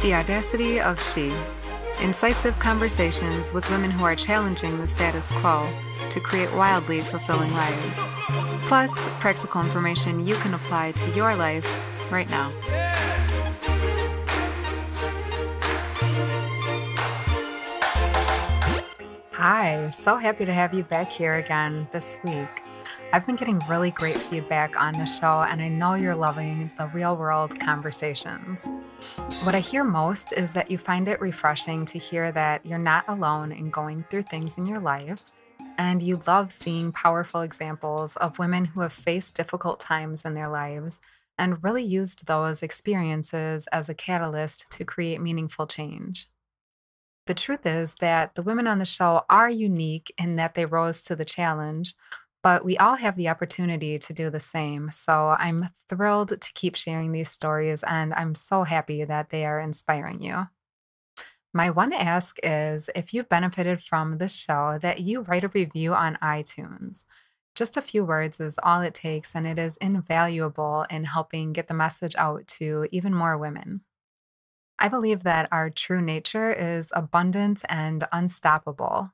The Audacity of She. Incisive conversations with women who are challenging the status quo to create wildly fulfilling lives. Plus, practical information you can apply to your life right now. Hi, so happy to have you back here again this week. I've been getting really great feedback on the show, and I know you're loving the real world conversations. What I hear most is that you find it refreshing to hear that you're not alone in going through things in your life, and you love seeing powerful examples of women who have faced difficult times in their lives and really used those experiences as a catalyst to create meaningful change. The truth is that the women on the show are unique in that they rose to the challenge but we all have the opportunity to do the same. So I'm thrilled to keep sharing these stories, and I'm so happy that they are inspiring you. My one ask is if you've benefited from this show, that you write a review on iTunes. Just a few words is all it takes, and it is invaluable in helping get the message out to even more women. I believe that our true nature is abundant and unstoppable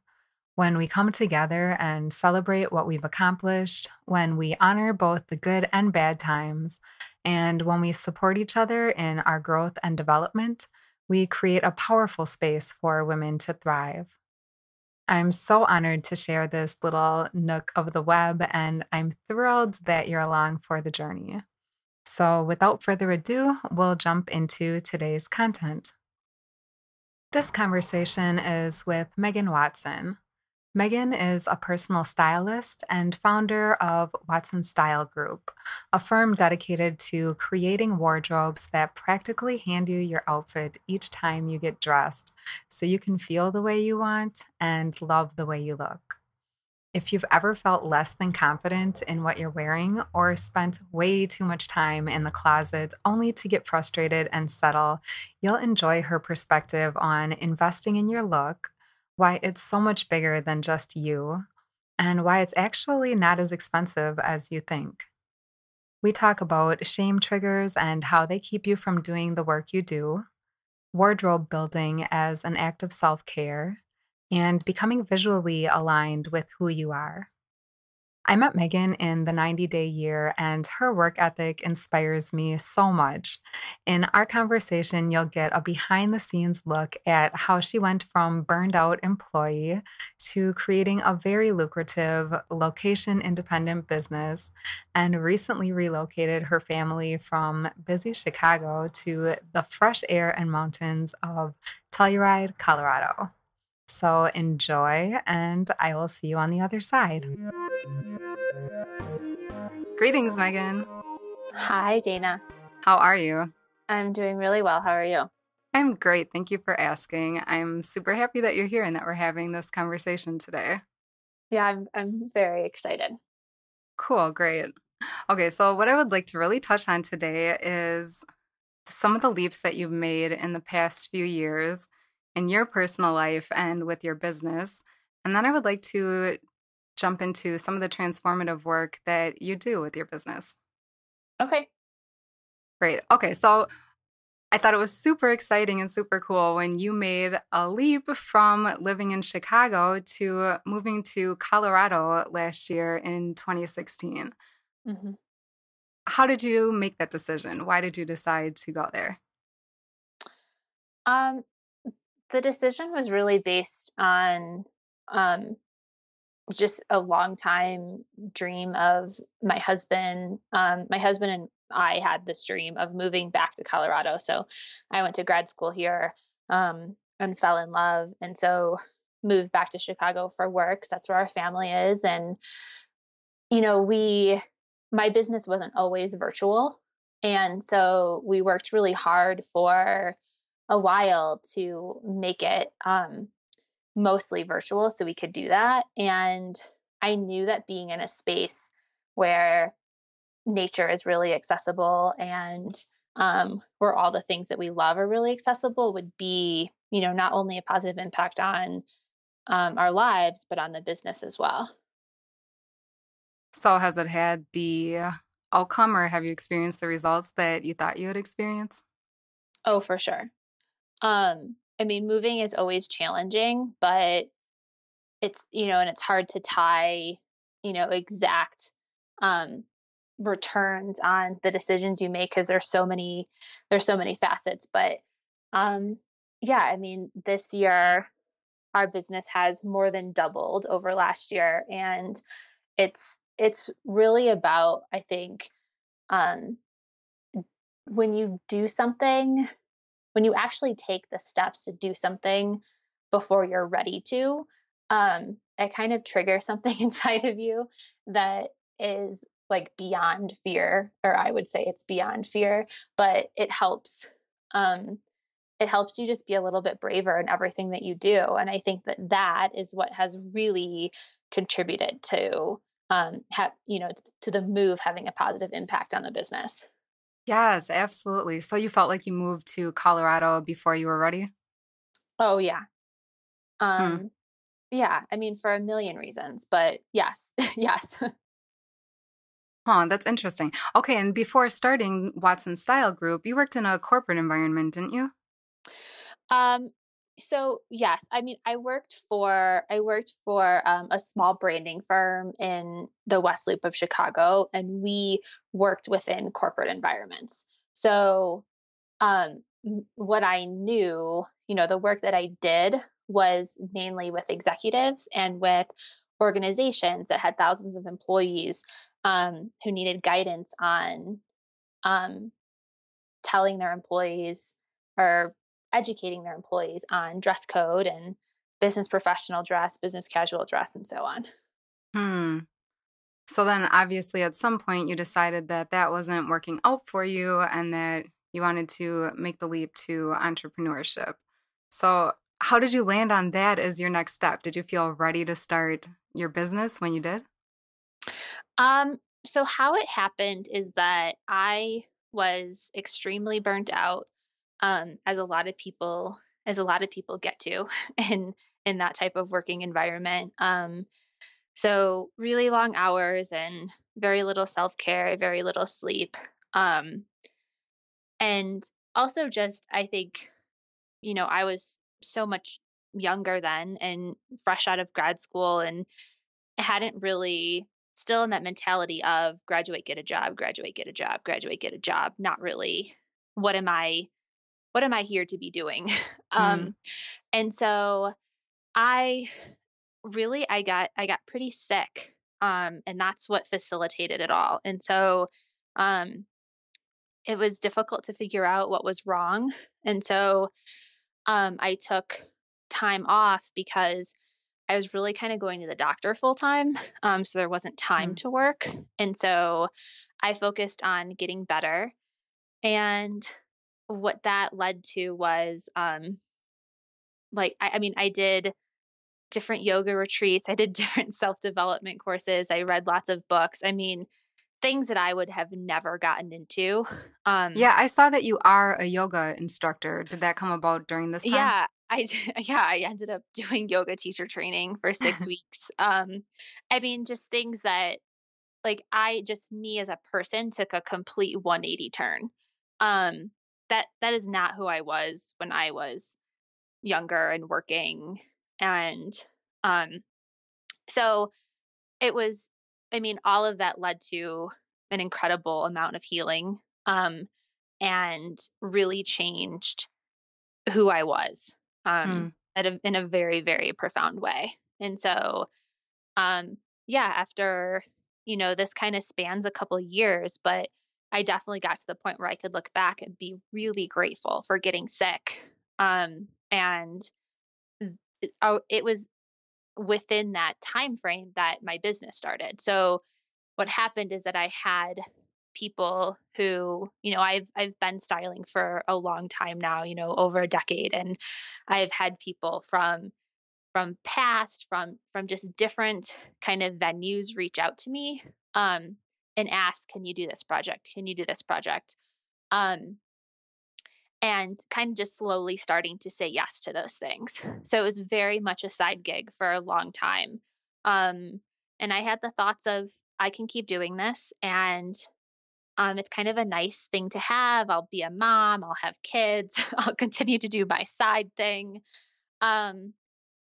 when we come together and celebrate what we've accomplished, when we honor both the good and bad times, and when we support each other in our growth and development, we create a powerful space for women to thrive. I'm so honored to share this little nook of the web, and I'm thrilled that you're along for the journey. So, without further ado, we'll jump into today's content. This conversation is with Maegan Watson. Maegan is a personal stylist and founder of Watson Style Group, a firm dedicated to creating wardrobes that practically hand you your outfit each time you get dressed so you can feel the way you want and love the way you look. If you've ever felt less than confident in what you're wearing or spent way too much time in the closet only to get frustrated and settle, you'll enjoy her perspective on investing in your look why it's so much bigger than just you, and why it's actually not as expensive as you think. We talk about shame triggers and how they keep you from doing the work you do, wardrobe building as an act of self care, and becoming visually aligned with who you are. I met Maegan in the 90 day year, and her work ethic inspires me so much. In our conversation, you'll get a behind the scenes look at how she went from burned out employee to creating a very lucrative location independent business and recently relocated her family from busy Chicago to the fresh air and mountains of Telluride, Colorado. So enjoy, and I will see you on the other side. Greetings, Maegan. Hi, Dana. How are you? I'm doing really well. How are you? I'm great. Thank you for asking. I'm super happy that you're here and that we're having this conversation today. Yeah, I'm I'm very excited. Cool, great. Okay, so what I would like to really touch on today is some of the leaps that you've made in the past few years in your personal life and with your business. And then I would like to jump into some of the transformative work that you do with your business. Okay. Great. Okay. So I thought it was super exciting and super cool when you made a leap from living in Chicago to moving to Colorado last year in 2016. Mm-hmm. How did you make that decision? Why did you decide to go there? Um, the decision was really based on um, just a long time dream of my husband. Um, my husband and I had this dream of moving back to Colorado. So I went to grad school here um, and fell in love. And so moved back to Chicago for work. That's where our family is. And, you know, we, my business wasn't always virtual. And so we worked really hard for a while to make it um, mostly virtual so we could do that. And I knew that being in a space where nature is really accessible and um, where all the things that we love are really accessible would be, you know, not only a positive impact on um, our lives, but on the business as well. So, has it had the outcome or have you experienced the results that you thought you would experience? Oh, for sure. Um, I mean, moving is always challenging, but it's, you know, and it's hard to tie, you know, exact um returns on the decisions you make because there's so many there's so many facets, but um yeah, I mean, this year our business has more than doubled over last year and it's it's really about I think um when you do something when you actually take the steps to do something before you're ready to, um, it kind of triggers something inside of you that is like beyond fear, or I would say it's beyond fear, but it helps. Um, it helps you just be a little bit braver in everything that you do, and I think that that is what has really contributed to um, have you know to the move having a positive impact on the business. Yes, absolutely. So you felt like you moved to Colorado before you were ready? Oh yeah. Hmm. Um yeah, I mean for a million reasons, but yes. yes. Huh, that's interesting. Okay, and before starting Watson Style Group, you worked in a corporate environment, didn't you? Um so yes, I mean I worked for I worked for um, a small branding firm in the West Loop of Chicago, and we worked within corporate environments. So um, what I knew, you know, the work that I did was mainly with executives and with organizations that had thousands of employees um, who needed guidance on um, telling their employees or educating their employees on dress code and business professional dress, business casual dress, and so on. Hmm. So then, obviously, at some point, you decided that that wasn't working out for you and that you wanted to make the leap to entrepreneurship. So, how did you land on that as your next step? Did you feel ready to start your business when you did? Um, so how it happened is that I was extremely burnt out, um, as a lot of people as a lot of people get to in in that type of working environment. Um, so really long hours and very little self-care, very little sleep. Um, and also just I think, you know, I was so much younger then and fresh out of grad school and hadn't really still in that mentality of graduate, get a job, graduate, get a job, graduate, get a job, not really what am I what am I here to be doing? Hmm. um and so I really I got I got pretty sick. Um and that's what facilitated it all. And so um it was difficult to figure out what was wrong. And so um I took time off because I was really kind of going to the doctor full time. Um, so there wasn't time Hmm. to work. And so I focused on getting better. And what that led to was um, like, I, I mean, I did different yoga retreats, I did different self development courses, I read lots of books. I mean, things that I would have never gotten into. Um, Yeah, I saw that you are a yoga instructor. Did that come about during this time? yeah, I yeah, I ended up doing yoga teacher training for six weeks. Um, I mean, just things that like I just me as a person took a complete 180 turn. Um, that that is not who I was when I was younger and working, and um, so it was. I mean, all of that led to an incredible amount of healing, um, and really changed who I was, um, at a, in a very very profound way. And so um yeah after you know this kind of spans a couple years but i definitely got to the point where i could look back and be really grateful for getting sick um and it, oh, it was within that time frame that my business started. So what happened is that i had people who you know i've i've been styling for a long time now you know over a decade and i've had people from from past from from just different kind of venues reach out to me um and ask can you do this project can you do this project um and kind of just slowly starting to say yes to those things so it was very much a side gig for a long time um and i had the thoughts of i can keep doing this and Um, it's kind of a nice thing to have. I'll be a mom, I'll have kids, I'll continue to do my side thing. Um,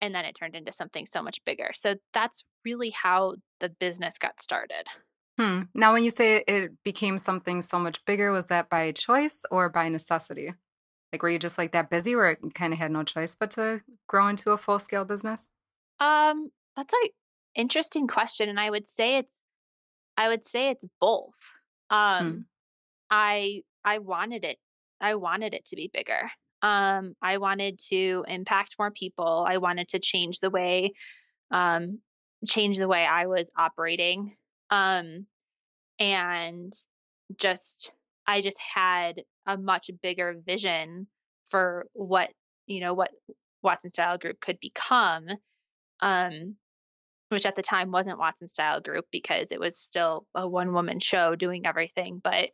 and then it turned into something so much bigger. So that's really how the business got started. Hmm. Now, when you say it became something so much bigger, was that by choice or by necessity? Like, were you just like that busy where it kind of had no choice but to grow into a full scale business? Um, that's an interesting question, and I would say it's, I would say it's both. Um, hmm. I I wanted it, I wanted it to be bigger. Um, I wanted to impact more people. I wanted to change the way, um, change the way I was operating. Um, and just, I just had a much bigger vision for what, you know, what Watson Style Group could become. Um, which at the time wasn't Watson Style Group because it was still a one woman show doing everything. But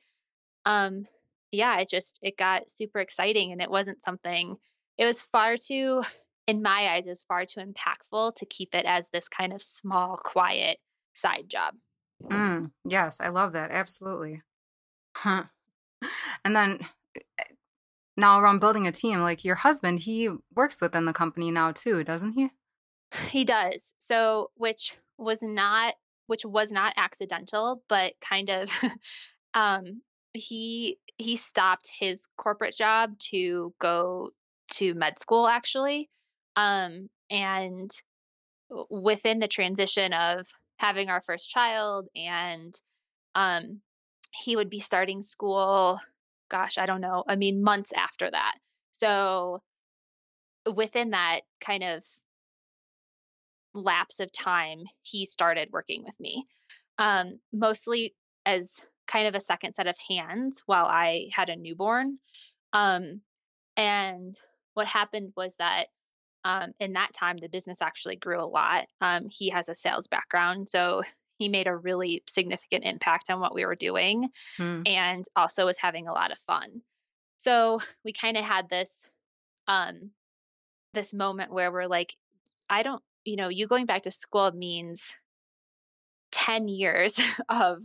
um, yeah, it just it got super exciting and it wasn't something it was far too in my eyes it was far too impactful to keep it as this kind of small, quiet side job. Mm, yes, I love that. Absolutely. Huh. And then eh, now around building a team, like your husband, he works within the company now too, doesn't he? He does. So, which was not which was not accidental, but kind of um he he stopped his corporate job to go to med school actually um, and within the transition of having our first child and um, he would be starting school gosh i don't know i mean months after that so within that kind of lapse of time he started working with me um, mostly as kind of a second set of hands while I had a newborn. Um, and what happened was that um, in that time, the business actually grew a lot. Um, he has a sales background, so he made a really significant impact on what we were doing hmm. and also was having a lot of fun. So we kind of had this um, this moment where we're like, I don't, you know, you going back to school means 10 years of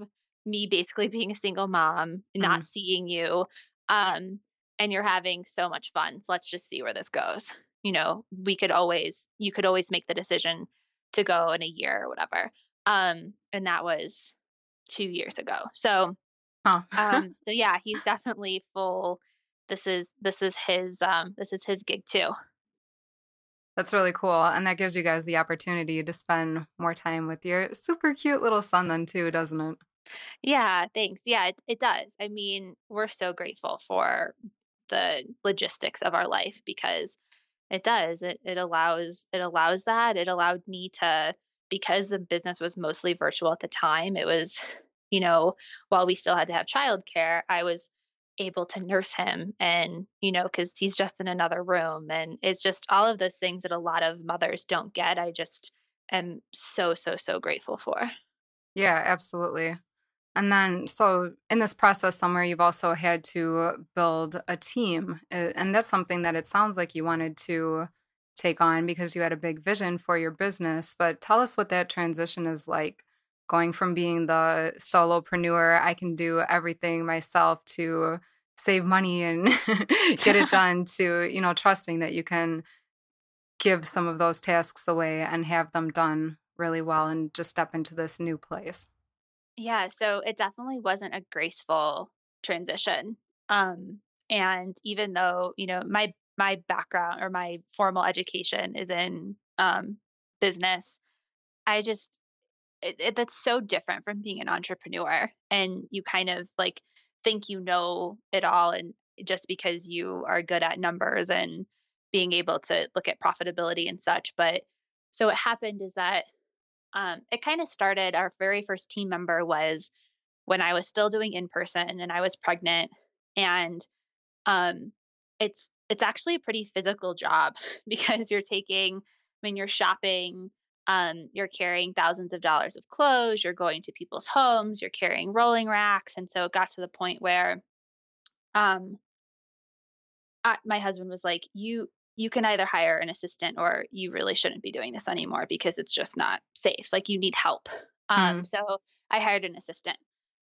me basically being a single mom, not mm. seeing you, um, and you're having so much fun. So let's just see where this goes. You know, we could always, you could always make the decision to go in a year or whatever. Um, and that was two years ago. So, huh. um, so yeah, he's definitely full. This is this is his um this is his gig too. That's really cool. And that gives you guys the opportunity to spend more time with your super cute little son, then, too, doesn't it? Yeah, thanks. Yeah, it, it does. I mean, we're so grateful for the logistics of our life because it does. It it allows it allows that. It allowed me to because the business was mostly virtual at the time, it was, you know, while we still had to have childcare, I was able to nurse him and you know because he's just in another room and it's just all of those things that a lot of mothers don't get i just am so so so grateful for yeah absolutely and then, so in this process, somewhere you've also had to build a team. Eh, and that's something that it sounds like you wanted to take on because you had a big vision for your business. But tell us what that transition is like going from being the solopreneur, I can do everything myself to save money and get it done to, you know, trusting that you can give some of those tasks away and have them done really well and just step into this new place. Yeah, so it definitely wasn't a graceful transition. Um, and even though, you know, my my background or my formal education is in um, business, I just it, it, that's so different from being an entrepreneur and you kind of like think you know it all and just because you are good at numbers and being able to look at profitability and such but so what happened is that um, it kind of started our very first team member was when I was still doing in person and I was pregnant and um, it's it's actually a pretty physical job because you're taking when you're shopping um, you're carrying thousands of dollars of clothes you're going to people's homes you're carrying rolling racks and so it got to the point where um, I, my husband was like you you can either hire an assistant or you really shouldn't be doing this anymore because it's just not safe. Like you need help. Um, mm. So I hired an assistant.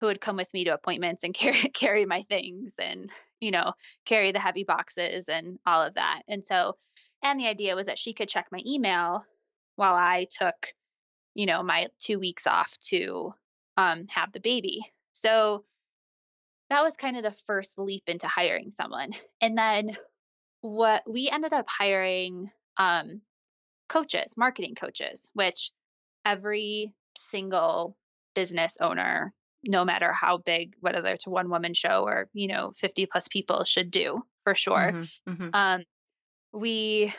who would come with me to appointments and carry carry my things and you know carry the heavy boxes and all of that and so and the idea was that she could check my email while i took you know my two weeks off to um, have the baby so that was kind of the first leap into hiring someone and then what we ended up hiring um, coaches marketing coaches which every single business owner no matter how big, whether it's a one woman show or, you know, 50 plus people should do for sure. Mm-hmm, mm-hmm. Um, we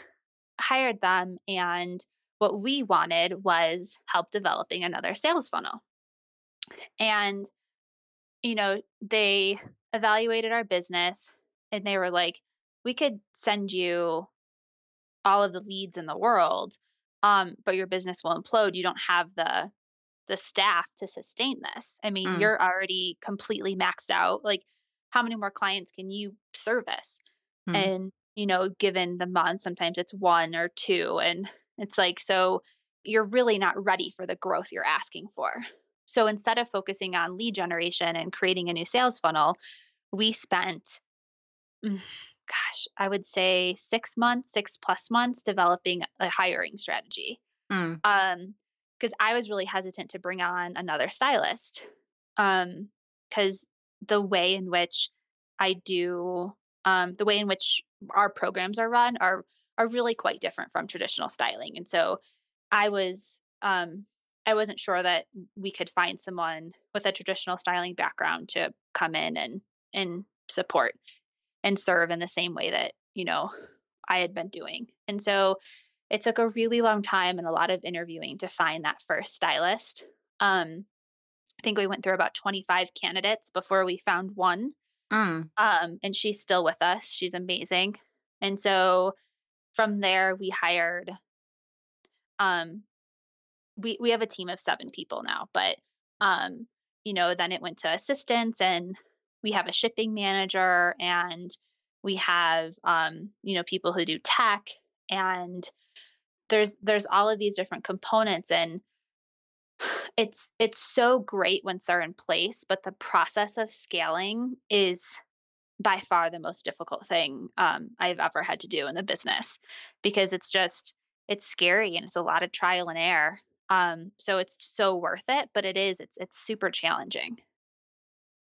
hired them and what we wanted was help developing another sales funnel. And, you know, they evaluated our business and they were like, we could send you all of the leads in the world, um, but your business will implode. You don't have the the staff to sustain this. I mean, mm. you're already completely maxed out. Like, how many more clients can you service? Mm. And, you know, given the month, sometimes it's one or two. And it's like, so you're really not ready for the growth you're asking for. So instead of focusing on lead generation and creating a new sales funnel, we spent, gosh, I would say six months, six plus months developing a hiring strategy. Mm. Um, because I was really hesitant to bring on another stylist. Um, because the way in which I do, um, the way in which our programs are run are are really quite different from traditional styling, and so I was um, I wasn't sure that we could find someone with a traditional styling background to come in and and support and serve in the same way that you know I had been doing, and so it took a really long time and a lot of interviewing to find that first stylist. Um, I think we went through about 25 candidates before we found one. Mm. Um, and she's still with us. She's amazing. And so from there, we hired. Um, we we have a team of seven people now, but um, you know, then it went to assistants, and we have a shipping manager, and we have um, you know, people who do tech, and there's there's all of these different components and it's it's so great once they're in place but the process of scaling is by far the most difficult thing um, i've ever had to do in the business because it's just it's scary and it's a lot of trial and error. Um, so it's so worth it but it is it's it's super challenging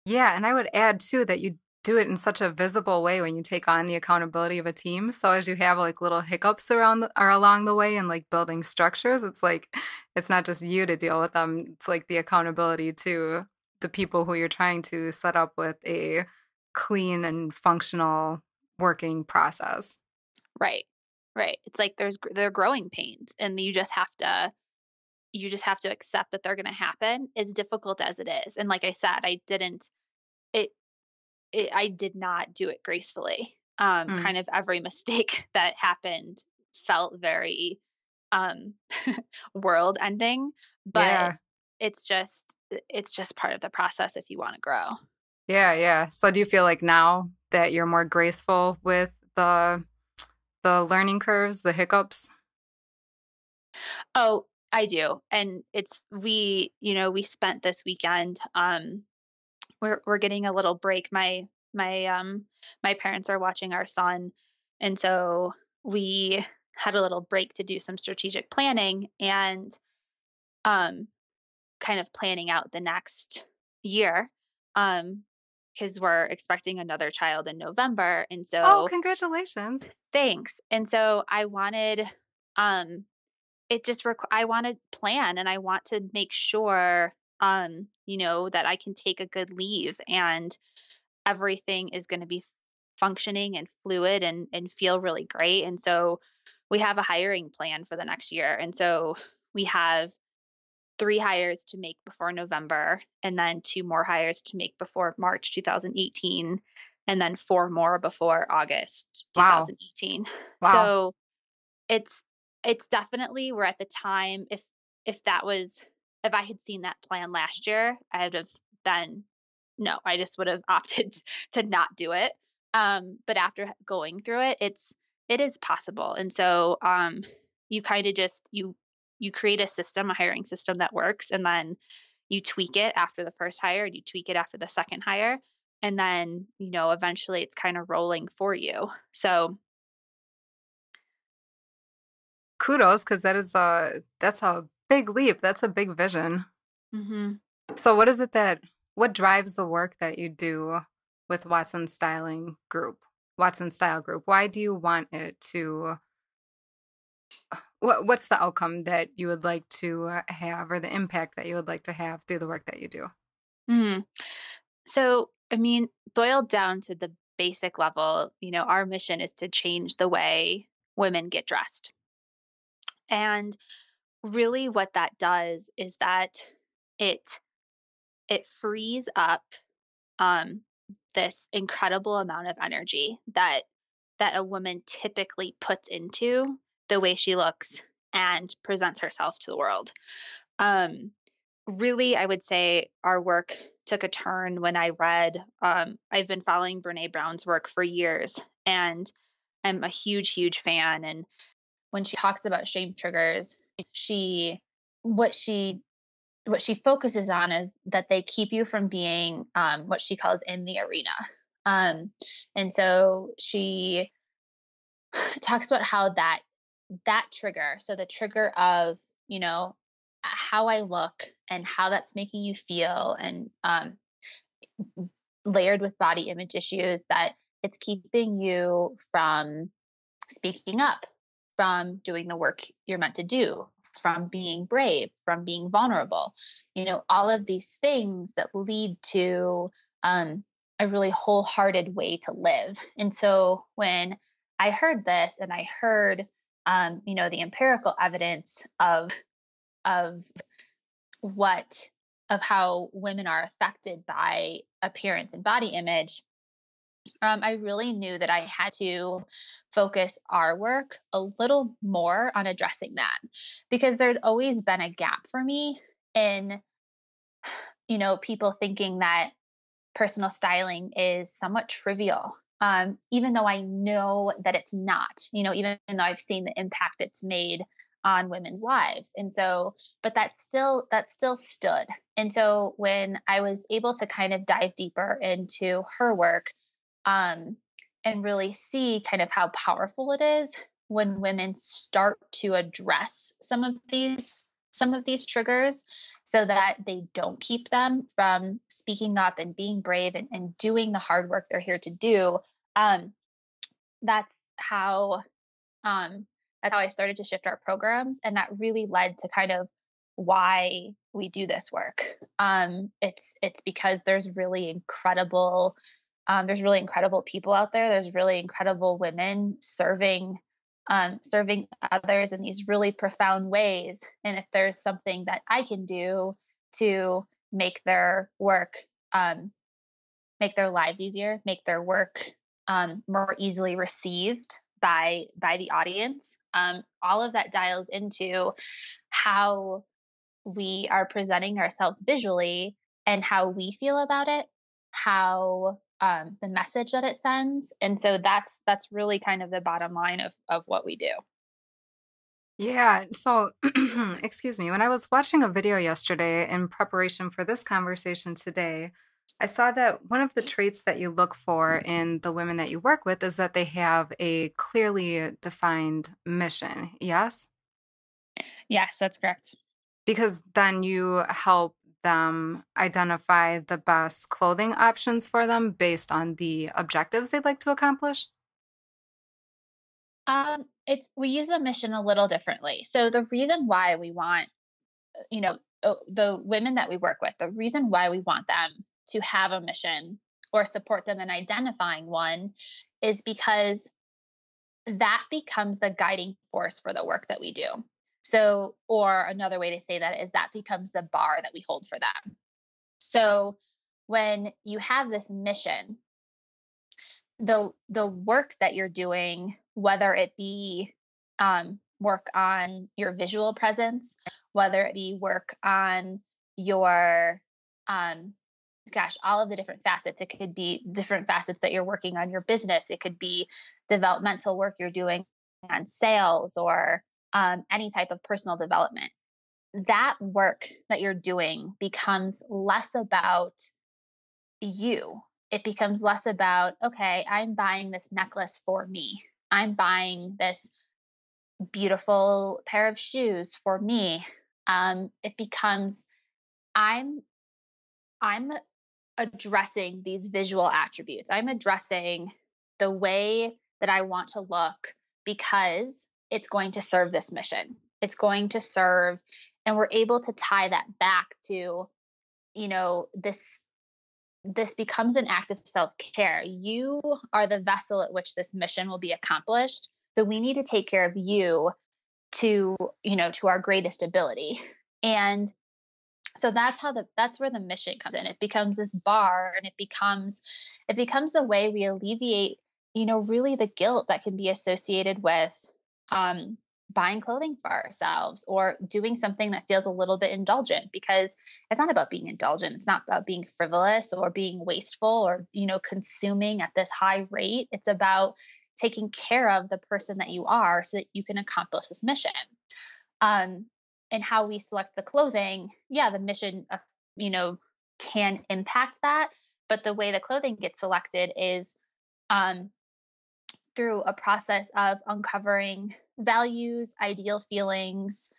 yeah and i would add too that you do it in such a visible way when you take on the accountability of a team. So as you have like little hiccups around the, or along the way and like building structures, it's like it's not just you to deal with them. It's like the accountability to the people who you're trying to set up with a clean and functional working process. Right. Right. It's like there's they're growing pains and you just have to you just have to accept that they're going to happen as difficult as it is. And like I said, I didn't it it, I did not do it gracefully. Um, mm. Kind of every mistake that happened felt very um, world ending, but yeah. it's just it's just part of the process if you want to grow. Yeah, yeah. So do you feel like now that you're more graceful with the the learning curves, the hiccups? Oh, I do. And it's we, you know, we spent this weekend um we're we're getting a little break. My my um my parents are watching our son, and so we had a little break to do some strategic planning and um kind of planning out the next year um because we're expecting another child in November and so Oh, congratulations. Thanks. And so I wanted um it just requ- I want to plan and I want to make sure um, you know, that I can take a good leave and everything is going to be functioning and fluid and and feel really great. And so we have a hiring plan for the next year. And so we have three hires to make before November and then two more hires to make before March 2018 and then four more before August 2018. Wow. Wow. So it's it's definitely we're at the time if if that was if I had seen that plan last year, I would have been no, I just would have opted to not do it. Um, but after going through it, it's it is possible. And so um, you kind of just you you create a system, a hiring system that works, and then you tweak it after the first hire and you tweak it after the second hire and then you know eventually it's kind of rolling for you so kudos because that is a that's a big leap that's a big vision mm-hmm. so what is it that what drives the work that you do with watson styling group watson style group why do you want it to what what's the outcome that you would like to have or the impact that you would like to have through the work that you do mm-hmm. so i mean boiled down to the basic level you know our mission is to change the way women get dressed and really what that does is that it it frees up um, this incredible amount of energy that that a woman typically puts into the way she looks and presents herself to the world. Um, really, I would say our work took a turn when I read. Um, I've been following Brene Brown's work for years, and I'm a huge, huge fan. And when she talks about shame triggers, she what she what she focuses on is that they keep you from being um, what she calls in the arena. Um, and so she talks about how that that trigger, so the trigger of you know how I look and how that's making you feel, and um, layered with body image issues, that it's keeping you from speaking up from doing the work you're meant to do, from being brave, from being vulnerable. You know, all of these things that lead to um, a really wholehearted way to live. And so when I heard this and I heard, um, you know, the empirical evidence of of what of how women are affected by appearance and body image um, I really knew that I had to focus our work a little more on addressing that because there'd always been a gap for me in, you know, people thinking that personal styling is somewhat trivial. Um, even though I know that it's not, you know, even though I've seen the impact it's made on women's lives. And so, but that still, that still stood. And so when I was able to kind of dive deeper into her work, um, and really see kind of how powerful it is when women start to address some of these some of these triggers so that they don't keep them from speaking up and being brave and, and doing the hard work they're here to do. Um, that's how um, that's how i started to shift our programs and that really led to kind of why we do this work. Um, it's it's because there's really incredible um, there's really incredible people out there. There's really incredible women serving um, serving others in these really profound ways. And if there's something that I can do to make their work, um, make their lives easier, make their work um, more easily received by by the audience, um, all of that dials into how we are presenting ourselves visually and how we feel about it, how um, the message that it sends. And so that's that's really kind of the bottom line of of what we do. Yeah so excuse me. When i was watching a video yesterday in preparation for this conversation today i saw that one of the traits that you look for in the women that you work with is that they have a clearly defined mission. Yes? Yes that's correct. Because then you help them identify the best clothing options for them based on the objectives they'd like to accomplish? Um, it's we use the mission a little differently. So the reason why we want, you know, the women that we work with, the reason why we want them to have a mission or support them in identifying one is because that becomes the guiding force for the work that we do. So, or another way to say that is that becomes the bar that we hold for them. So, when you have this mission, the the work that you're doing, whether it be um, work on your visual presence, whether it be work on your um, gosh, all of the different facets. It could be different facets that you're working on your business. It could be developmental work you're doing on sales or um, any type of personal development. that work that you're doing becomes less about you. It becomes less about, okay, I'm buying this necklace for me. I'm buying this beautiful pair of shoes for me. Um, it becomes, I'm, I'm addressing these visual attributes. I'm addressing the way that I want to look because it's going to serve this mission. It's going to serve, and we're able to tie that back to, you know, this. This becomes an act of self care. You are the vessel at which this mission will be accomplished. So we need to take care of you to, you know, to our greatest ability. And so that's how the that's where the mission comes in. It becomes this bar and it becomes it becomes the way we alleviate you know, really the guilt that can be associated with um, buying clothing for ourselves or doing something that feels a little bit indulgent because it's not about being indulgent. It's not about being frivolous or being wasteful or, you know, consuming at this high rate. It's about taking care of the person that you are so that you can accomplish this mission. Um, and how we select the clothing, yeah, the mission, of, you know, can impact that. But the way the clothing gets selected is um, through a process of uncovering values, ideal feelings,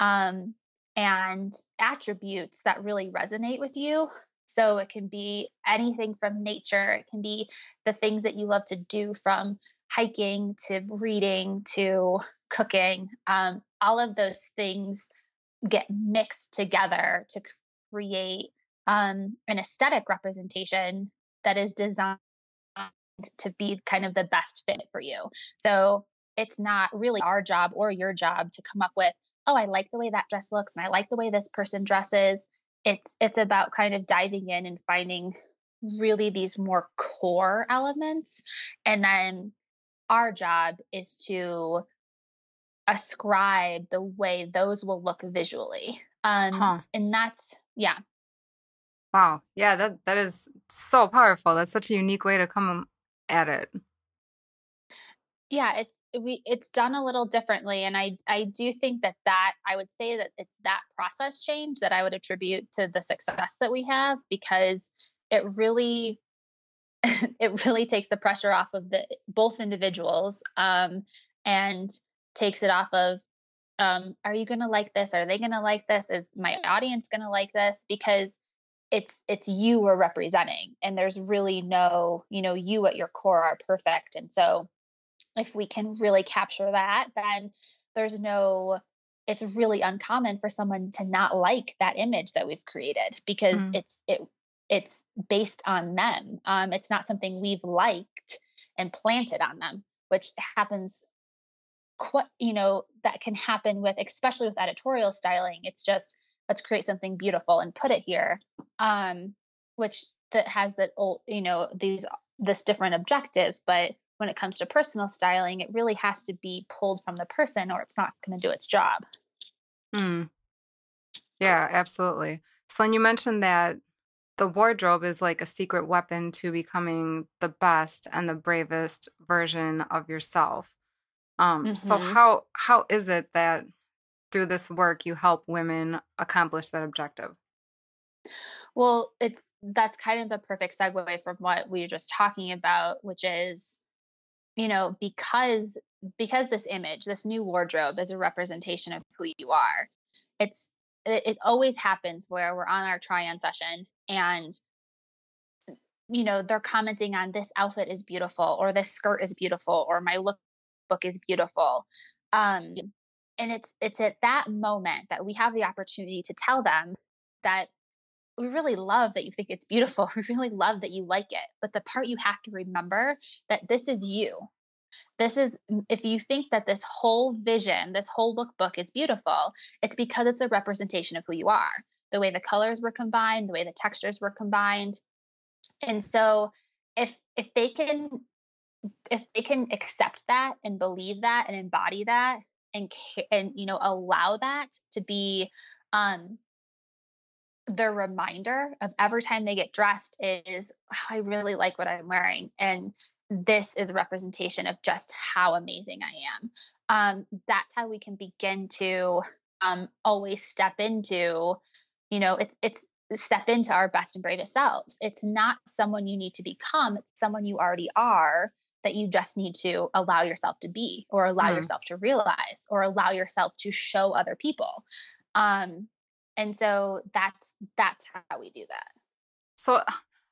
um, and attributes that really resonate with you. So it can be anything from nature, it can be the things that you love to do from hiking to reading to cooking. Um, all of those things get mixed together to create um, an aesthetic representation that is designed to be kind of the best fit for you. So it's not really our job or your job to come up with, oh, I like the way that dress looks and I like the way this person dresses. It's it's about kind of diving in and finding really these more core elements. And then our job is to ascribe the way those will look visually. Um, huh. and that's yeah. Wow. Yeah, that that is so powerful. That's such a unique way to come at it. Yeah, it's we it's done a little differently and I I do think that that I would say that it's that process change that I would attribute to the success that we have because it really it really takes the pressure off of the both individuals um, and takes it off of um, are you going to like this? Are they going to like this? Is my audience going to like this? Because it's it's you we're representing and there's really no you know you at your core are perfect. And so if we can really capture that then there's no it's really uncommon for someone to not like that image that we've created because mm. it's it it's based on them. Um it's not something we've liked and planted on them which happens quite you know that can happen with especially with editorial styling. It's just let's create something beautiful and put it here um, which that has that old you know these this different objective but when it comes to personal styling it really has to be pulled from the person or it's not going to do its job mm. yeah absolutely so then you mentioned that the wardrobe is like a secret weapon to becoming the best and the bravest version of yourself um, mm-hmm. so how how is it that through this work you help women accomplish that objective? Well, it's that's kind of the perfect segue from what we were just talking about, which is, you know, because because this image, this new wardrobe is a representation of who you are. It's it, it always happens where we're on our try on session and you know, they're commenting on this outfit is beautiful or this skirt is beautiful or my lookbook is beautiful. Um, and it's it's at that moment that we have the opportunity to tell them that we really love that you think it's beautiful. We really love that you like it but the part you have to remember that this is you. This is if you think that this whole vision this whole lookbook is beautiful it's because it's a representation of who you are. The way the colors were combined the way the textures were combined. And so if if they can if they can accept that and believe that and embody that and and you know allow that to be um their reminder of every time they get dressed is oh, I really like what I'm wearing and this is a representation of just how amazing I am. Um, that's how we can begin to um, always step into, you know, it's it's step into our best and bravest selves. It's not someone you need to become, it's someone you already are that you just need to allow yourself to be or allow mm. yourself to realize or allow yourself to show other people. Um and so that's that's how we do that. So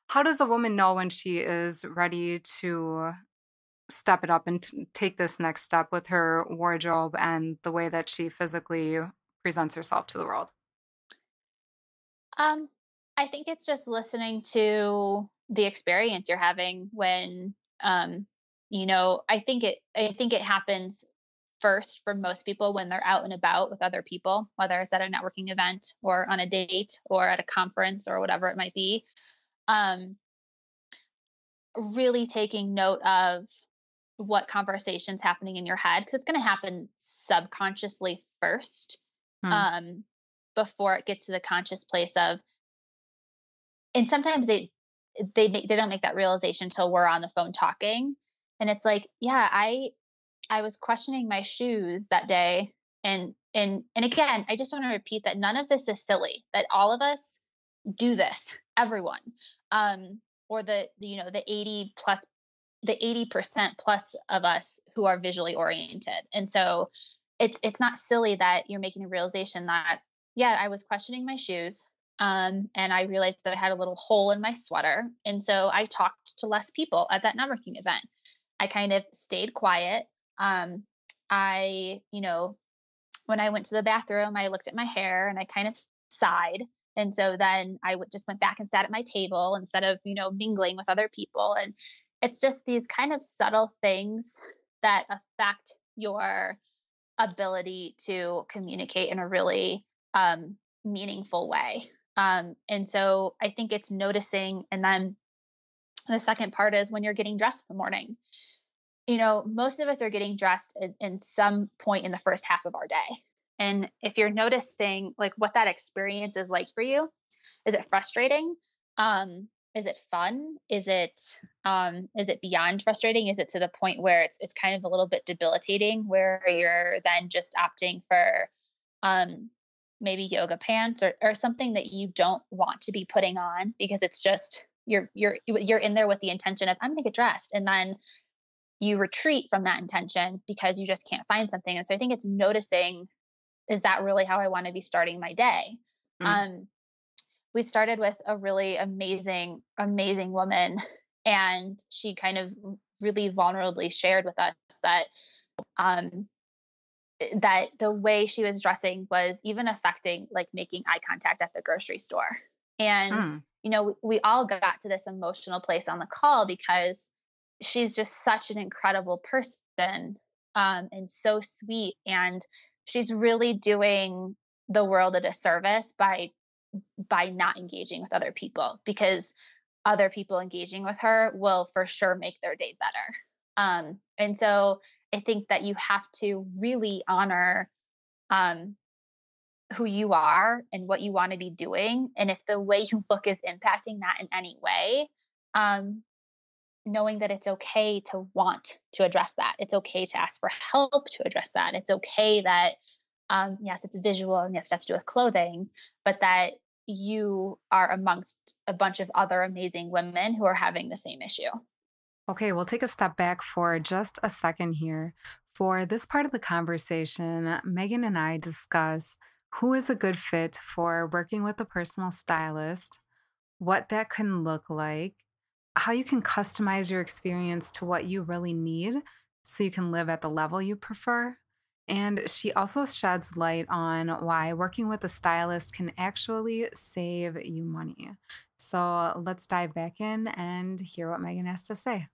how does a woman know when she is ready to step it up and t- take this next step with her wardrobe and the way that she physically presents herself to the world? Um, I think it's just listening to the experience you're having when, um, you know, I think it, I think it happens first for most people when they're out and about with other people, whether it's at a networking event or on a date or at a conference or whatever it might be. Um, really taking note of what conversations happening in your head because it's going to happen subconsciously first hmm. um, before it gets to the conscious place of and sometimes they they make they don't make that realization until we're on the phone talking and it's like yeah i i was questioning my shoes that day and and and again i just want to repeat that none of this is silly that all of us do this everyone um or the, the you know the 80 plus the 80% plus of us who are visually oriented and so it's it's not silly that you're making the realization that yeah i was questioning my shoes um, and I realized that I had a little hole in my sweater. And so I talked to less people at that networking event. I kind of stayed quiet. Um, I, you know, when I went to the bathroom, I looked at my hair and I kind of sighed. And so then I would just went back and sat at my table instead of, you know, mingling with other people. And it's just these kind of subtle things that affect your ability to communicate in a really um, meaningful way. Um, and so I think it's noticing. And then the second part is when you're getting dressed in the morning. You know, most of us are getting dressed in, in some point in the first half of our day. And if you're noticing like what that experience is like for you, is it frustrating? Um, is it fun? Is it um, is it beyond frustrating? Is it to the point where it's it's kind of a little bit debilitating, where you're then just opting for um, maybe yoga pants or, or something that you don't want to be putting on because it's just you're you're you're in there with the intention of I'm going to get dressed and then you retreat from that intention because you just can't find something. And so I think it's noticing is that really how I want to be starting my day? Mm. Um we started with a really amazing amazing woman and she kind of really vulnerably shared with us that um that the way she was dressing was even affecting like making eye contact at the grocery store. And, mm. you know, we all got to this emotional place on the call because she's just such an incredible person um, and so sweet. And she's really doing the world a disservice by by not engaging with other people because other people engaging with her will for sure make their day better. Um, and so I think that you have to really honor um, who you are and what you want to be doing. And if the way you look is impacting that in any way, um, knowing that it's okay to want to address that. It's okay to ask for help to address that. It's okay that, um, yes, it's visual and yes, it has to do with clothing, but that you are amongst a bunch of other amazing women who are having the same issue. Okay, we'll take a step back for just a second here. For this part of the conversation, Maegan and I discuss who is a good fit for working with a personal stylist, what that can look like, how you can customize your experience to what you really need so you can live at the level you prefer. And she also sheds light on why working with a stylist can actually save you money. So let's dive back in and hear what Maegan has to say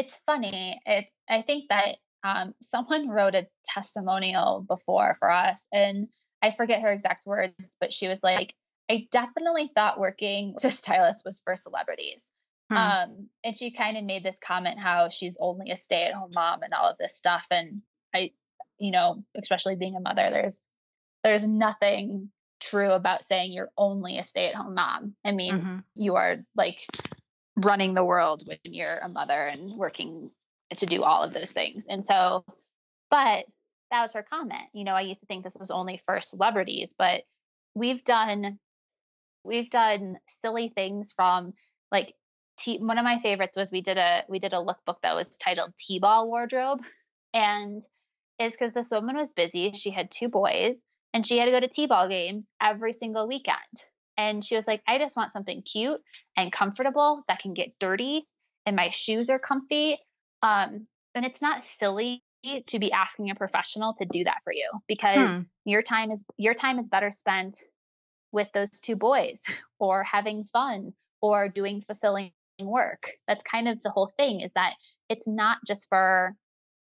it's funny. It's I think that um, someone wrote a testimonial before for us, and I forget her exact words, but she was like, "I definitely thought working with a stylist was for celebrities." Hmm. Um, and she kind of made this comment how she's only a stay-at-home mom and all of this stuff, and I, you know, especially being a mother, there's there's nothing true about saying you're only a stay-at-home mom. I mean, mm-hmm. you are like running the world when you're a mother and working to do all of those things. And so, but that was her comment. You know, I used to think this was only for celebrities, but we've done we've done silly things from like T- one of my favorites was we did a we did a lookbook that was titled T-ball wardrobe and is because this woman was busy. She had two boys and she had to go to T-ball games every single weekend. And she was like, I just want something cute and comfortable that can get dirty and my shoes are comfy. Um, and it's not silly to be asking a professional to do that for you because hmm. your time is your time is better spent with those two boys or having fun or doing fulfilling work. That's kind of the whole thing is that it's not just for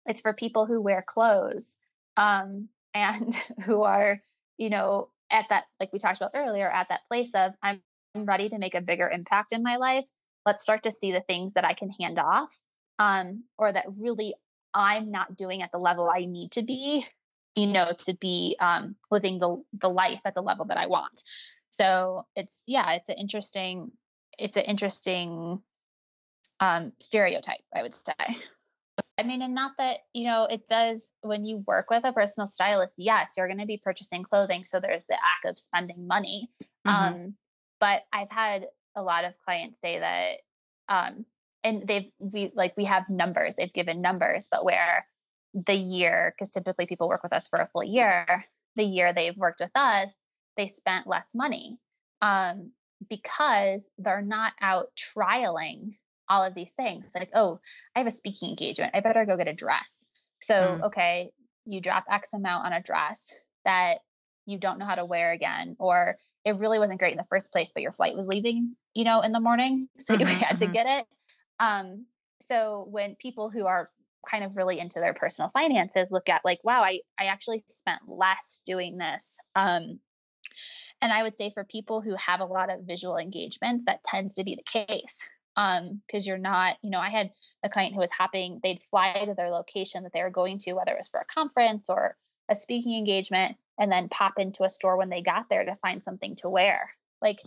it's for people who wear clothes um, and who are, you know, at that like we talked about earlier at that place of I'm ready to make a bigger impact in my life. Let's start to see the things that I can hand off um, or that really I'm not doing at the level I need to be, you know, to be um, living the the life at the level that I want. So it's yeah, it's an interesting it's an interesting um, stereotype, I would say. I mean, and not that, you know, it does when you work with a personal stylist, yes, you're going to be purchasing clothing. So there's the act of spending money. Mm-hmm. Um, but I've had a lot of clients say that, um, and they've, we like, we have numbers, they've given numbers, but where the year, because typically people work with us for a full year, the year they've worked with us, they spent less money. Um, because they're not out trialing all of these things. Like, oh, I have a speaking engagement. I better go get a dress. So, mm. okay, you drop X amount on a dress that you don't know how to wear again, or it really wasn't great in the first place, but your flight was leaving, you know, in the morning. So mm-hmm, you had mm-hmm. to get it. Um, so when people who are kind of really into their personal finances look at like, wow, I, I actually spent less doing this. Um, and I would say for people who have a lot of visual engagements, that tends to be the case. Um, because you're not, you know, I had a client who was hopping, they'd fly to their location that they were going to, whether it was for a conference or a speaking engagement, and then pop into a store when they got there to find something to wear. Like,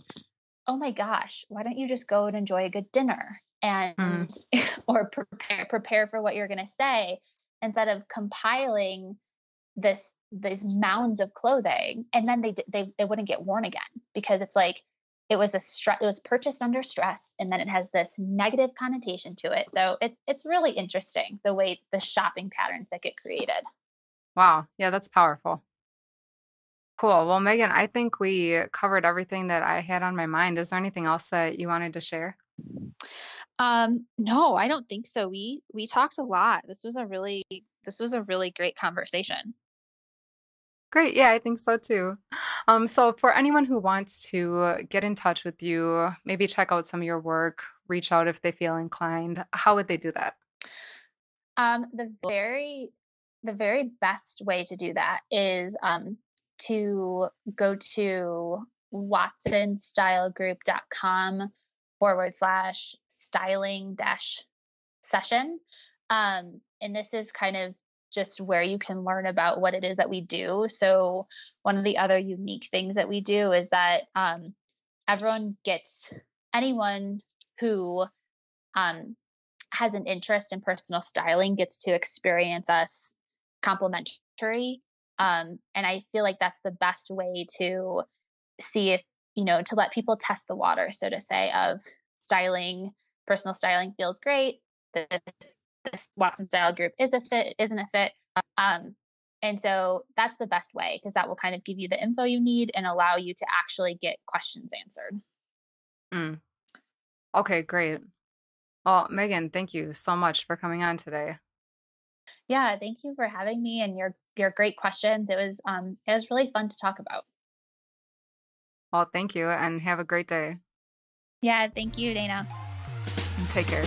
oh my gosh, why don't you just go and enjoy a good dinner and mm. or prepare prepare for what you're going to say instead of compiling this these mounds of clothing and then they they they wouldn't get worn again because it's like it was a stress it was purchased under stress and then it has this negative connotation to it. So it's it's really interesting the way the shopping patterns that get created. Wow. Yeah that's powerful. Cool. Well Maegan i think we covered everything that i had on my mind. Is there anything else that you wanted to share um no i don't think so we we talked a lot this was a really this was a really great conversation Great. Yeah, I think so too. Um, so, for anyone who wants to get in touch with you, maybe check out some of your work, reach out if they feel inclined, how would they do that? Um, the very the very best way to do that is um, to go to watsonstylegroup.com forward slash styling dash session. Um, and this is kind of just where you can learn about what it is that we do. So, one of the other unique things that we do is that um, everyone gets anyone who um, has an interest in personal styling gets to experience us complimentary. Um, and I feel like that's the best way to see if, you know, to let people test the water, so to say, of styling, personal styling feels great. This this Watson style group is a fit, isn't a fit. Um, and so that's the best way because that will kind of give you the info you need and allow you to actually get questions answered. Mm. Okay, great. Well, Maegan, thank you so much for coming on today. Yeah, thank you for having me and your your great questions. It was um it was really fun to talk about. Well, thank you and have a great day. Yeah, thank you, Dana. Take care.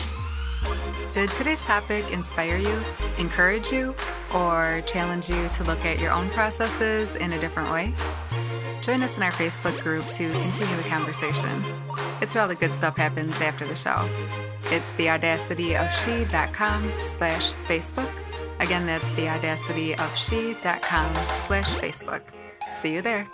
Did today's topic inspire you, encourage you, or challenge you to look at your own processes in a different way? Join us in our Facebook group to continue the conversation. It's where all the good stuff happens after the show. It's theaudacityofshe.com slash Facebook. Again, that's theaudacityofshe.com slash Facebook. See you there.